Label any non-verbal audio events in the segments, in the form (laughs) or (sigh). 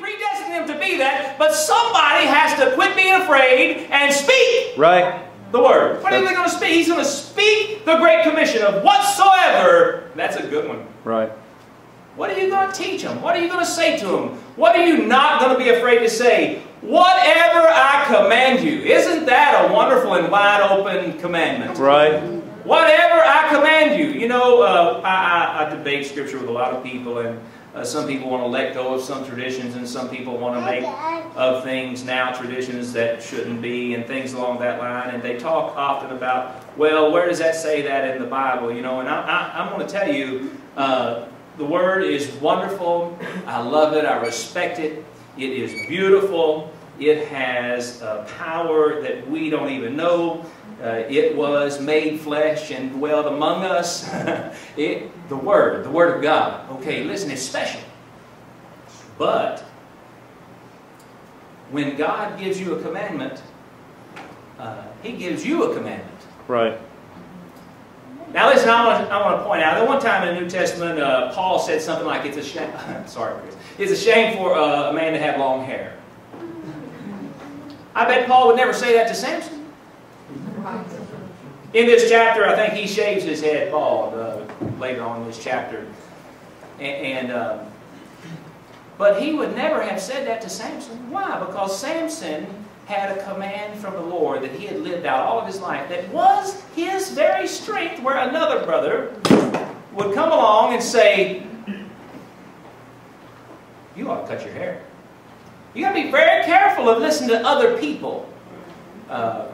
predestined them to be that, but somebody has to quit being afraid and speak Right. the word. What are they going to speak? He's going to speak the Great Commission of whatsoever. That's a good one. Right. What are you going to teach them? What are you going to say to them? What are you not going to be afraid to say? Whatever I command you. Isn't that a wonderful and wide open commandment? Right. Whatever I command you. You know, uh, I, I, I debate Scripture with a lot of people, and uh, some people want to let go of some traditions, and some people want to make of things now traditions that shouldn't be, and things along that line. And they talk often about, well, where does that say that in the Bible? You know, and I, I, I'm going to tell you, uh, the Word is wonderful. I love it. I respect it. It is beautiful. It has a power that we don't even know. Uh, it was made flesh and dwelled among us. (laughs) it, the Word, the Word of God. Okay, listen, it's special. But when God gives you a commandment, uh, He gives you a commandment. Right. Now listen, I want, to, I want to point out that one time in the New Testament, uh, Paul said something like, it's a shame, (laughs) sorry Chris, it's a shame for uh, a man to have long hair. I bet Paul would never say that to Samson. In this chapter, I think he shaves his head bald uh, later on in this chapter. And, and um, but he would never have said that to Samson. Why? Because Samson had a command from the Lord that he had lived out all of his life that was his very strength, where another brother would come along and say, You ought to cut your hair. You got to be very careful of listening to other people. Uh,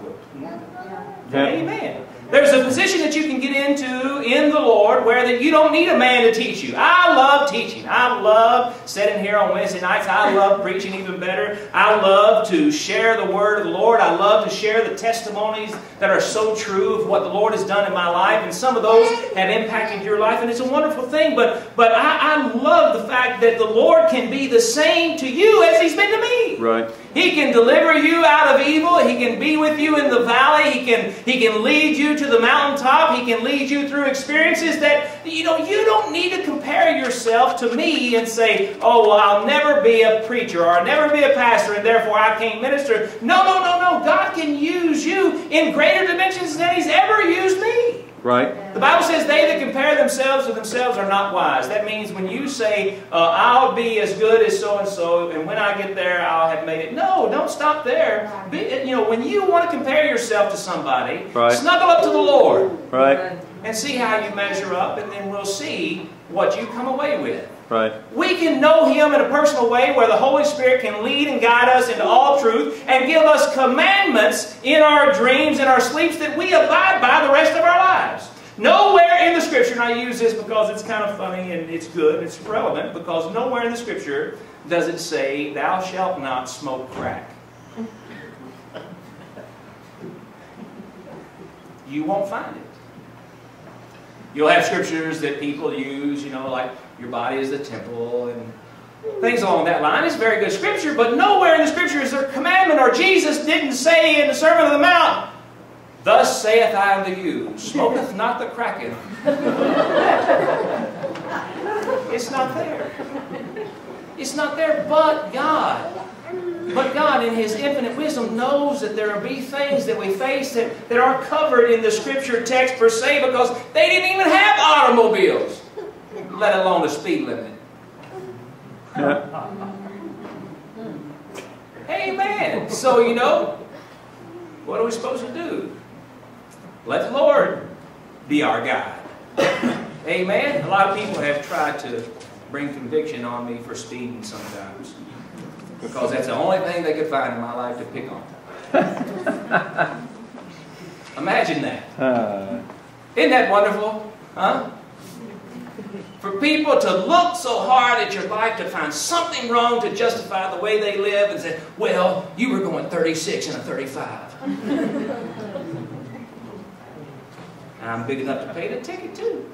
Amen. There's a position that you can get into in the Lord where that you don't need a man to teach you. I love teaching. I love sitting here on Wednesday nights. I love (laughs) preaching even better. I love to share the word of the Lord. I love to share the testimonies that are so true of what the Lord has done in my life. And some of those have impacted your life, and it's a wonderful thing. But but I, I love the fact that the Lord can be the same to you as He's been to me. Right. He can deliver you out of evil. He can be with you in the valley. He can, he can lead you to the mountaintop. He can lead you through experiences that, you know, you don't need to compare yourself to me and say, oh, well, I'll never be a preacher or I'll never be a pastor and therefore I can't minister. No, no, no, no. God can use you in greater dimensions than He's ever used me. Right. The Bible says they that compare themselves to themselves are not wise. That means when you say, uh, I'll be as good as so-and-so, and when I get there, I'll have made it. No, don't stop there. Be, you know, when you want to compare yourself to somebody, Right. snuggle up to the Lord Right. and see how you measure up, and then we'll see what you come away with. Right. We can know Him in a personal way where the Holy Spirit can lead and guide us into all truth and give us commandments in our dreams and our sleeps that we abide by the rest of our lives. Nowhere in the Scripture, and I use this because it's kind of funny and it's good and it's relevant, because nowhere in the Scripture does it say, Thou shalt not smoke crack. You won't find it. You'll have scriptures that people use, you know, like your body is the temple and things along that line. It's very good scripture, but nowhere in the scripture is there a commandment or Jesus didn't say in the Sermon on the Mount, Thus saith I unto you, smoketh not the cracketh. (laughs) it's not there. It's not there, but God. But God, in His infinite wisdom, knows that there will be things that we face that, that aren't covered in the scripture text per se because they didn't even have automobiles, let alone a speed limit. (laughs) Amen. So, you know, what are we supposed to do? Let the Lord be our guide. (coughs) Amen. A lot of people have tried to bring conviction on me for speeding sometimes because that's the only thing they could find in my life to pick on. (laughs) Imagine that. Uh, Isn't that wonderful? Huh? For people to look so hard at your life to find something wrong to justify the way they live and say, well, you were going 36 and a 35. (laughs) I'm big enough to pay the ticket too.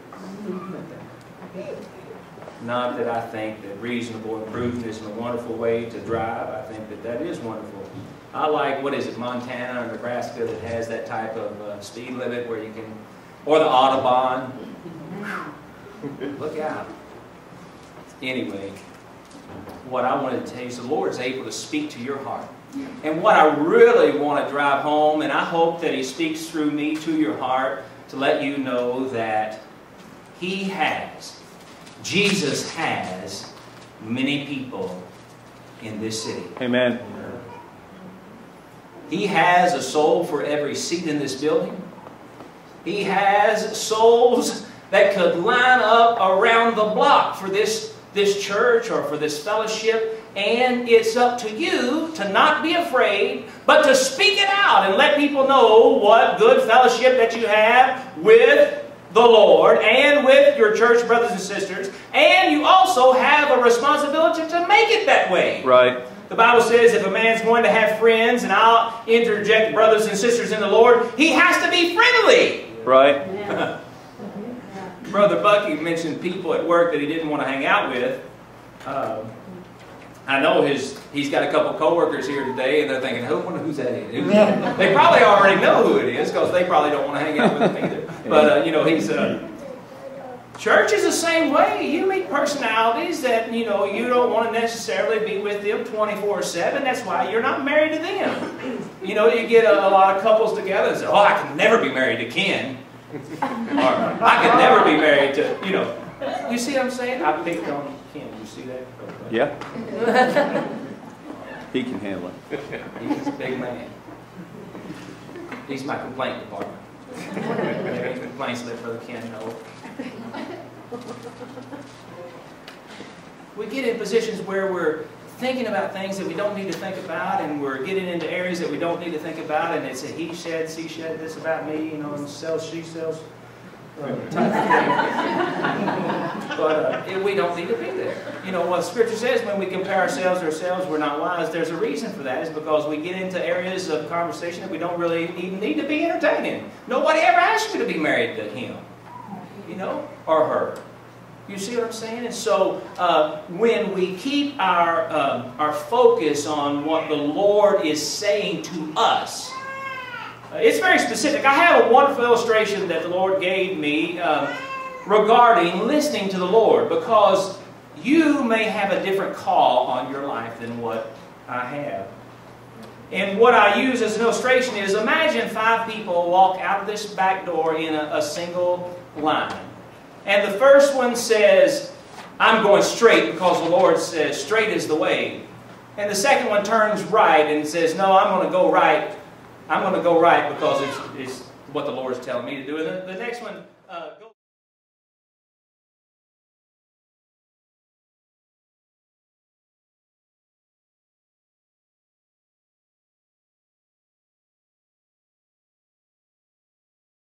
Not that I think that reasonable and prudent is a wonderful way to drive. I think that that is wonderful. I like, what is it, Montana or Nebraska that has that type of uh, speed limit where you can, or the Autobahn. Look out. Anyway, what I wanted to tell you is the Lord is able to speak to your heart. And what I really want to drive home, and I hope that He speaks through me to your heart to let you know that He has, Jesus has many people in this city. Amen. He has a soul for every seat in this building. He has souls that could line up around the block for this, this church or for this fellowship. And it's up to you to not be afraid, but to speak it out and let people know what good fellowship that you have with the Lord and with your church brothers and sisters. And you also have a responsibility to make it that way. Right. The Bible says if a man's going to have friends, and I'll interject brothers and sisters in the Lord, he has to be friendly. Right. (laughs) Brother Bucky mentioned people at work that he didn't want to hang out with. Um, I know his he's got a couple coworkers here today, and they're thinking, "Who wonder who's that is?" Who's that? they probably already know who it is because they probably don't want to hang out with him either. But uh, you know, he's uh, church is the same way. You meet personalities that you know you don't want to necessarily be with them twenty four seven. That's why you're not married to them. You know, you get a, a lot of couples together and say, "Oh, I can never be married to Ken," or "I can never be married to," you know. You see what I'm saying? I picked on Ken. You see that? Yeah. He can handle it. He's a big man. He's my complaint department. Complaints, let Brother Ken know. We get in positions where we're thinking about things that we don't need to think about, and we're getting into areas that we don't need to think about, and it's a he said, she said this about me, you know, and sells, she sells. But uh, we don't need to be there. You know what Scripture says when we compare ourselves to ourselves, we're not wise. There's a reason for that. Is because we get into areas of conversation that we don't really even need to be entertaining. Nobody ever asked you to be married to him, you know, or her. You see what I'm saying? And so uh, when we keep our um, our focus on what the Lord is saying to us. Uh, it's very specific. I have a wonderful illustration that the Lord gave me uh, regarding listening to the Lord because you may have a different call on your life than what I have. And what I use as an illustration is imagine five people walk out of this back door in a, a single line. And the first one says, I'm going straight because the Lord says straight is the way. And the second one turns right and says, No, I'm going to go right I'm going to go right because it's, it's what the Lord is telling me to do. And the, the next one, uh, go